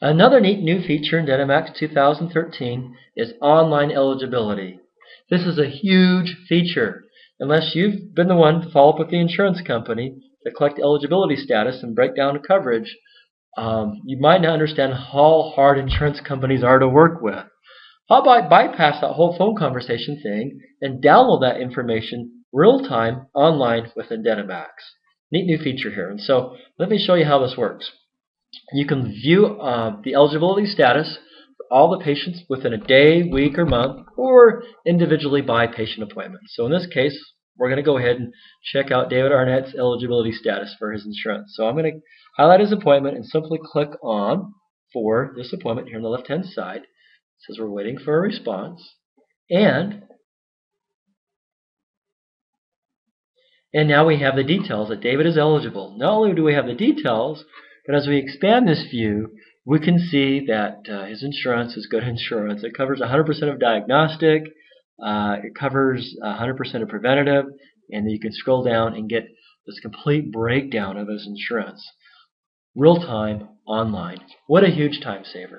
Another neat new feature in DentiMax 2013 is online eligibility. This is a huge feature. Unless you've been the one to follow up with the insurance company to collect eligibility status and break down coverage, um, you might not understand how hard insurance companies are to work with. How about bypass that whole phone conversation thing and download that information real time online within DentiMax? Neat new feature here. And so let me show you how this works. You can view uh, the eligibility status for all the patients within a day, week, or month, or individually by patient appointment. So in this case, we're going to go ahead and check out David Arnett's eligibility status for his insurance. So I'm going to highlight his appointment and simply click on for this appointment here on the left hand side. It says we're waiting for a response. And and now we have the details that David is eligible. Not only do we have the details, but as we expand this view, we can see that uh, his insurance is good insurance. It covers 100% of diagnostic, uh, it covers 100% of preventative, and then you can scroll down and get this complete breakdown of his insurance. Real time, online. What a huge time saver.